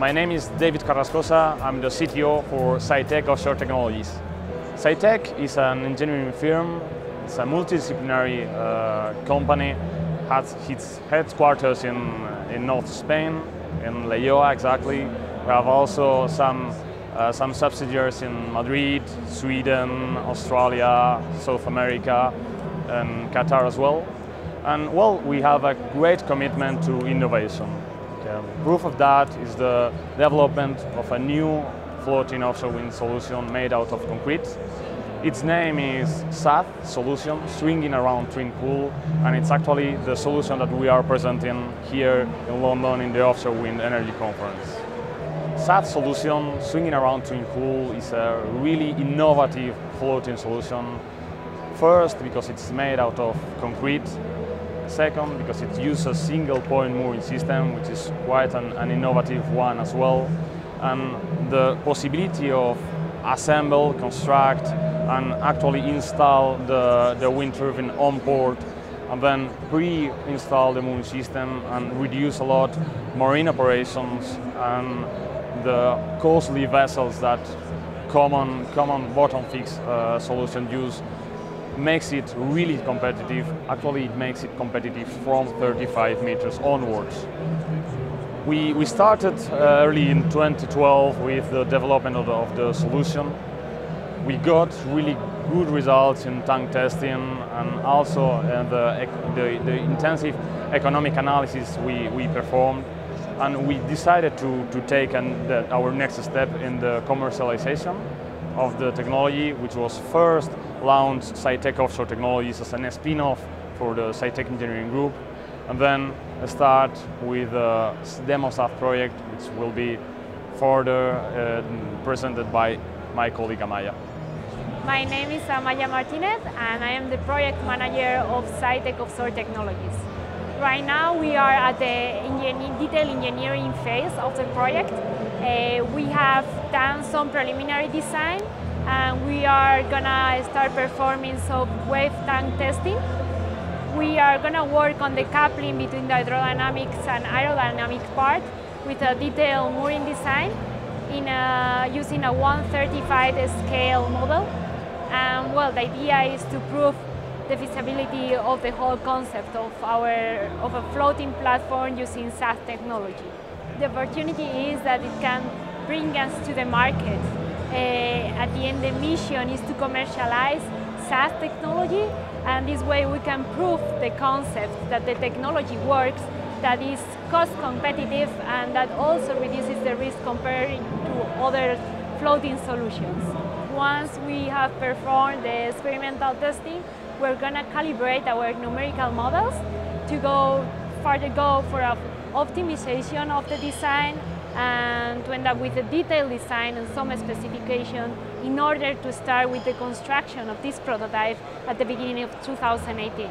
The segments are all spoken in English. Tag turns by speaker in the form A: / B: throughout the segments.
A: My name is David Carrascosa. I'm the CTO for Saitec Offshore Technologies. Saitec is an engineering firm. It's a multidisciplinary uh, company. Has its headquarters in, in North Spain, in Leioa exactly. We have also some, uh, some subsidiaries in Madrid, Sweden, Australia, South America, and Qatar as well. And well, we have a great commitment to innovation. Okay. Proof of that is the development of a new floating offshore wind solution made out of concrete. Its name is SATH solution, swinging around twin pool, and it's actually the solution that we are presenting here in London in the Offshore Wind Energy Conference. SATH solution, swinging around twin pool, is a really innovative floating solution. First, because it's made out of concrete, Second, because it uses a single point mooring system, which is quite an, an, innovative one as well. And the possibility of assemble, construct, and actually install the, the wind turbine on board and then pre-install the mooring system and reduce a lot marine operations and the costly vessels that common, common bottom fix uh, solution use makes it really competitive. Actually, it makes it competitive from 35 meters onwards. We, we started uh, early in 2012 with the development of the, of the, solution. We got really good results in tank testing and also uh, the, the, the, intensive economic analysis we, we performed. And we decided to, to take an, the, our next step in the commercialization of the technology, which was first launched Saitec Offshore Technologies as a spin-off for the Saitec Engineering Group, and then start with the demo SATH project, which will be further uh, presented by my colleague Amaya.
B: My name is Amaya Martinez, and I am the project manager of Saitec Offshore Technologies. Right now, we are at the detail engineering phase of the project. Uh, we have done some preliminary design and we are gonna start performing some wave tank testing. We are gonna work on the coupling between the hydrodynamics and aerodynamic part with a detailed mooring design in a, using a 135 scale model. And well, the idea is to prove the feasibility of the whole concept of our of a floating platform using SATH technology. The opportunity is that it can bring us to the market uh, at the end the mission is to commercialize SATH technology and this way we can prove the concept that the technology works, that is cost competitive and that also reduces the risk compared to other floating solutions. Once we have performed the experimental testing, we're going to calibrate our numerical models to go further go for a optimization of the design and to end up with a detailed design and some specification in order to start with the construction of this prototype at the beginning of 2018.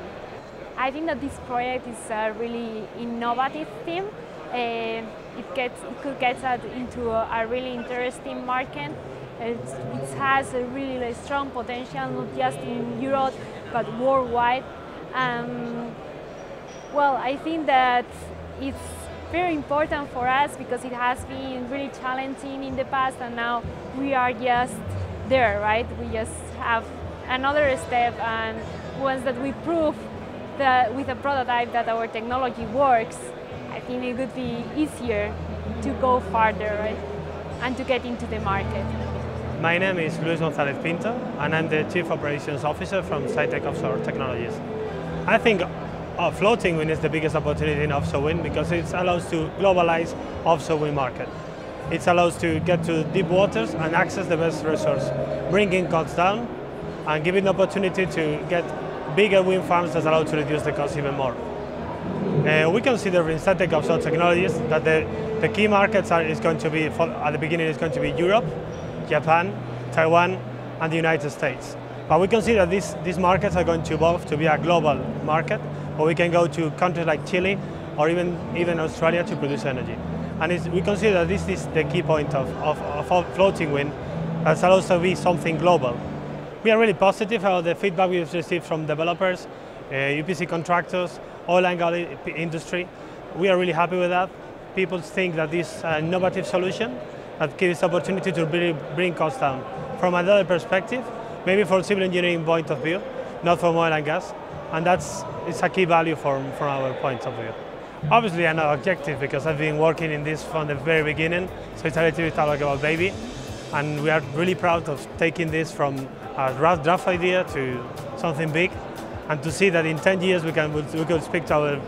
B: I think that this project is a really innovative theme. Uh, it, gets, it could get us into a, a, really interesting market. It's, it has a really strong potential, not just in Europe, but worldwide. Um, well, I think that it's very important for us because it has been really challenging in the past and now we are just there, right? We just have another step and once that we prove that with a prototype that our technology works, I think it would be easier to go farther, right? And to get into the market.
C: My name is Luis González Pinto and I'm the Chief Operations Officer from Saitec Offshore Technologies. I think uh, floating wind is the biggest opportunity in offshore wind because it allows to globalize offshore wind market. It allows to get to deep waters and access the best resource, bringing costs down and giving the opportunity to get bigger wind farms that allow to reduce the cost even more. Uh, we consider in Saitec Offshore Technologies that the, the key markets are, is going to be, at the beginning, is going to be Europe, Japan, Taiwan, and the United States. But we consider these, these markets are going to evolve to be a global market or we can go to countries like Chile or even, even Australia to produce energy. And we consider that this is the key point of, of, of floating wind, as allows to be something global. We are really positive about the feedback we've received from developers, uh, EPC contractors, oil and gas industry. We are really happy with that. people think that this is innovative solution that gives opportunity to really bring costs down. From another perspective, maybe from civil engineering point of view, not from oil and gas, and that's it's a key value from, from our point of view. Obviously, an objective because I've been working in this from the very beginning, so it's a little bit like a baby, and we are really proud of taking this from a rough draft idea to something big, and to see that in 10 years we can we could speak to our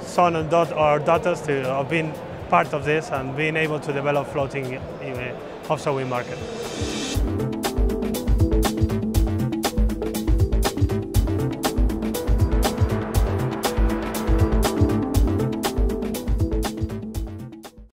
C: son and daughter, or daughters to have been part of this and being able to develop floating in offshore wind market.